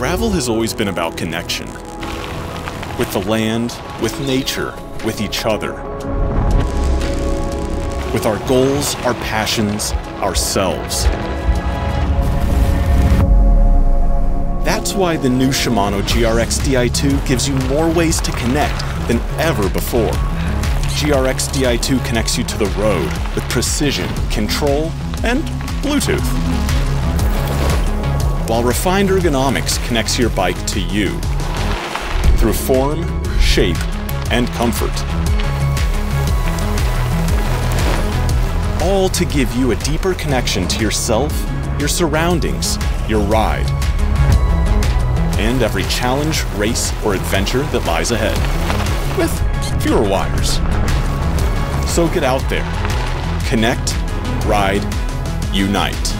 Gravel has always been about connection with the land, with nature, with each other. With our goals, our passions, ourselves. That's why the new Shimano GRX Di2 gives you more ways to connect than ever before. GRX Di2 connects you to the road with precision, control, and Bluetooth. While refined ergonomics connects your bike to you through form, shape, and comfort. All to give you a deeper connection to yourself, your surroundings, your ride, and every challenge, race, or adventure that lies ahead, with fewer wires. So get out there, connect, ride, unite.